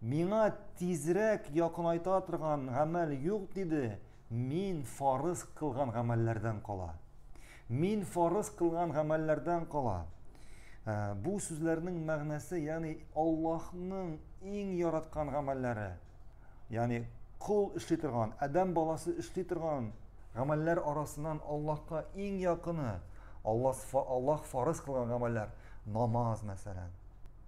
Миңа тизрәк якынайта торган гамәл юк, диде, мин фарыз кылган гамәлләрдән кала. Мин фарыз кылган гамәлләрдән кала. Ә, бу сүзләрнең мәгънәсе, ягъни Аллаһның иң яраткан гамәлләре, ягъни кол эшли торган, адәм баласы эшли торган гамәлләр арасыннан Аллаһка иң якыны Аллаһ Аллаһ фарыз кылган гамәлләр, намаз мәсәлән.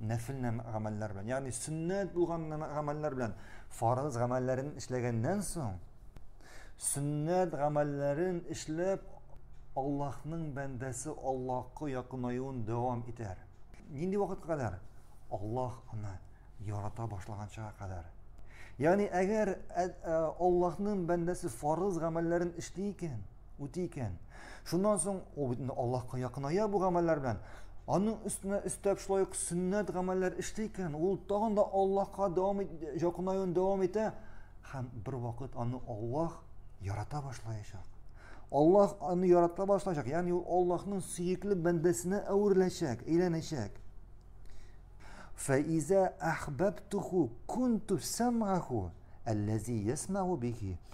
нәфел гамәлләр белән ягъни сөннәт булган гамәлләр белән фарыз гамәлләрен эшләгәннән соң сөннәт гамәлләрен эшләп аллаһның бәндәсе аллаһка якынаюын дәвам итәр нинди вакытка кадәр аллаһ аны ярата башлаганча кадәр ягъни әгәр аллаһның бәндәсе фарыз гамәлләрен эшли икән Үти икән. Шуннан соң ул бит инде Аллаһка якыная бу гамәлләр белән. Аның өстенә өстәп шулай ук сөннәт гамәлләр эшли икән. Ул тагын да Аллаһка дәвам ит, якынаюын дәвам итә һәм бер вакыт аны Аллаһ ярата башлаячак. Аллаһ аны ярата башлаячак, ягъни ул Аллаһның сөекле бәндәсенә әвереләчәк, әйләнәчәк. Фәизә әхбәбтуху кунту самгаху аллази ясмагу бихи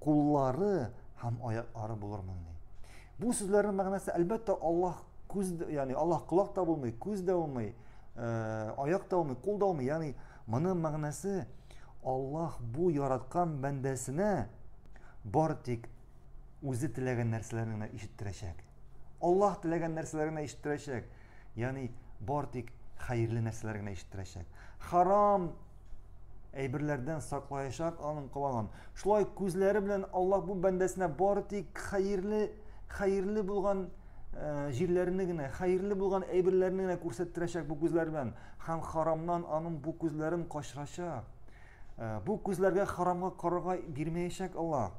Куллары һәм аяклары булырмыни? Бу сүзләрнең мәгънәсе, әлбәттә, Аллаһ күз, ягъни Аллаһ колак та булмый, күз дә булмый, э, аяк та булмый, кул да булмый. Ягъни моның мәгънәсе Аллаһ бу яраткан бәндәсенә бар тик үзе теләгән нәрсәләрне генә ишеттерәчәк. Аллаһ теләгән нәрсәләрне генә ишеттерәчәк. Ягъни бар тик хәерле нәрсәләр генә ишеттерәчәк. Харам әйберләрдән саклаячак аның колагын. Шулай күзләре белән Аллаһ бу бәндәсенә бары тик хәерле, хәерле булган э, җирләрне генә, хәерле булган әйберләрне генә күрсәттерәчәк бу күзләр белән. Һәм харамнан аның бу күзләрен качырачак. Э, бу күзләргә харамга карарга бирмәячәк Аллаһ.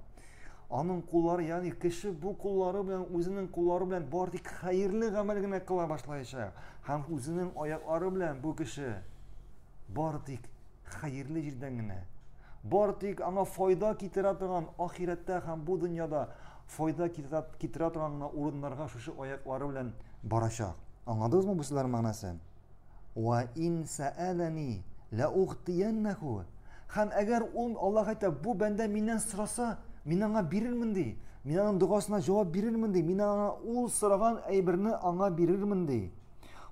Аның куллары, ягъни кеше бу куллары белән үзенең куллары белән бар тик хәерле гамәл генә кыла башлаячак. Һәм үзенең аяклары белән бу кеше бар тик хәерле җирдән генә бар тик аңа файда китерә торган ахирәттә һәм бу дөньяда файда китерә торган гына урыннарга шушы аяклары белән барачак. Аңладыгызмы бу сүзләрнең мәгънәсен? Ва ин сәәләни ләугътияннәху. Һәм әгәр ул Аллаһ әйтә, бу бәндә миннән сораса, мин аңа бирермен ди. Мин аның догасына җавап бирермен ди. Мин аңа ул сораган әйберне аңа бирермен ди.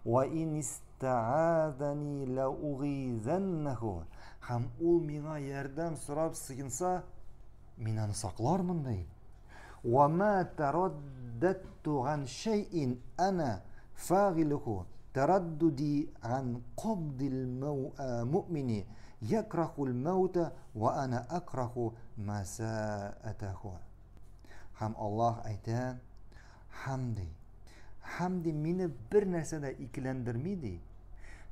Ва ин истаазани ләугизаннаху. Һәм ул миңа ярдәм сорап сыенса, мин аны саклармын ди. وما ترددت عن شيء أنا فاعله ترددي عن قبض المؤمن يكره الموت وأنا أكره مساءته һәм аллаһ әйтә Һәм ди, һәм ди мине бер нәрсә дә икеләндерми ди.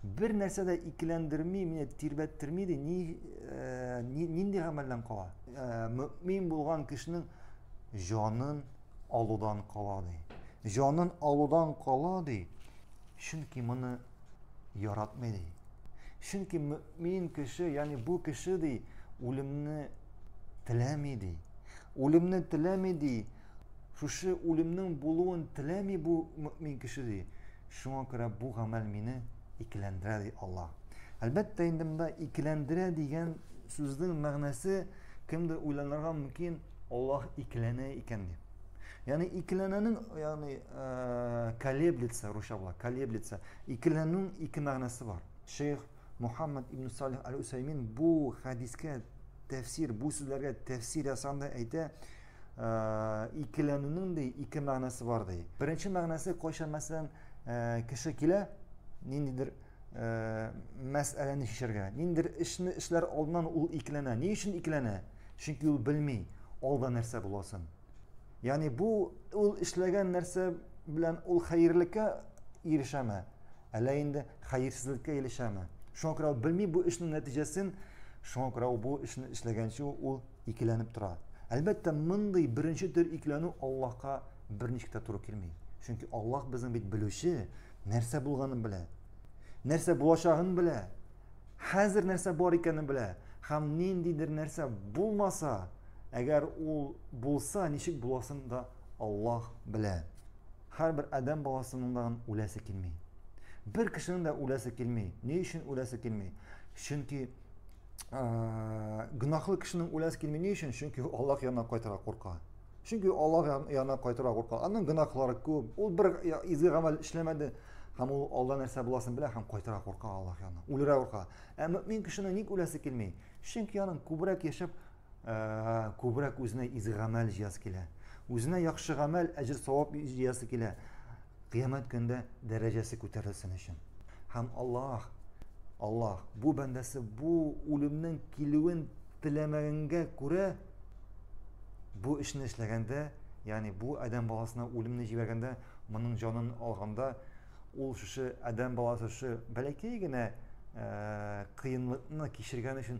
Бер нәрсә дә икеләндерми, мине тирбәттерми ди. Ни э, нинди гамәлдән кала? Э, мөмин булган кешенең җанын алудан кала ди. Җанын алудан кала ди. Чөнки моны яратмый ди. Чөнки мөмин кеше, ягъни бу кеше ди, үлемне теләми ди. Үлемне теләми ди. Шушы үлемнең булуын теләми бу мөэмин кеше, ди. Шуңа күрә бу гамәл мине икеләндерә, ди Алла. Әлбәттә, инде монда икеләндерә дигән сүзнең мәгънәсе кемдер уйланырга мөмкин, Аллаһ икеләнә икән дип. Ягъни икеләнәнең, ягъни э, колеблется, русча була, колеблется. Икеләнүнең ике мәгънәсе бар. Шейх Мухаммад ибн Салих аль-Усаймин бу хәдискә тәфсир, бу сүзләргә тәфсир ясаганда әйтә, икеләнүнең дә ике мәгънәсе бар ди. Беренче мәгънәсе кайчан мәсәлән кеше килә ниндидер мәсьәләне чишәргә, ниндидер эшне эшләр алдыннан ул икеләнә. Ни өчен икеләнә? Чөнки ул белми, алда нәрсә буласын. Ягъни бу ул эшләгән нәрсә белән ул хәерлеккә ирешәме? Әллә инде хәерсезлеккә ирешәме? Шуңа күрә ул белми бу эшнең нәтиҗәсен, шуңа күрә ул бу эшне эшләгәнче ул Икеләнеп тора. Әлбәттә, мондый беренче төр икеләнү Аллаһка берничек тә туры килми. Чөнки Аллаһ безнең бит белүче, нәрсә булганын белә. Нәрсә булачагын белә. Хәзер нәрсә бар икәнен белә. Һәм ниндидер нәрсә булмаса, әгәр ул булса, ничек буласын да Аллаһ белә. Һәрбер адәм баласының да үләсе килми. Бер кешенең дә үләсе килми. Ни өчен үләсе килми? Чөнки ә, гөнаһлы кешенең үләс килми ни өчен? Чөнки Аллаһ янына кайтырга курка. Чөнки Аллаһ янына кайтырга курка. Аның гөнаһлары күп. Ул бер изге гамәл эшләмәде һәм ул алда нәрсә буласын белә һәм кайтырга курка Аллаһ янына. Үлергә курка. Ә мөмин кешенең ник үләсе килми? Чөнки аның күбрәк яшәп күбрәк үзенә изге гамәл җыясы килә. Үзенә яхшы гамәл, әҗер савап җыясы килә. Кыямәт көндә дәрәҗәсе күтәрелсен өчен. Һәм Аллаһ, Аллаһ бу бәндәсе бу үлемнең килүен теләмәгәнгә күрә бу эшне эшләгәндә, ягъни бу адәм баласына үлемне җибәргәндә, моның җанын алганда, ул шушы адәм баласы шушы бәләкәй генә кыенлыкны кичергән өчен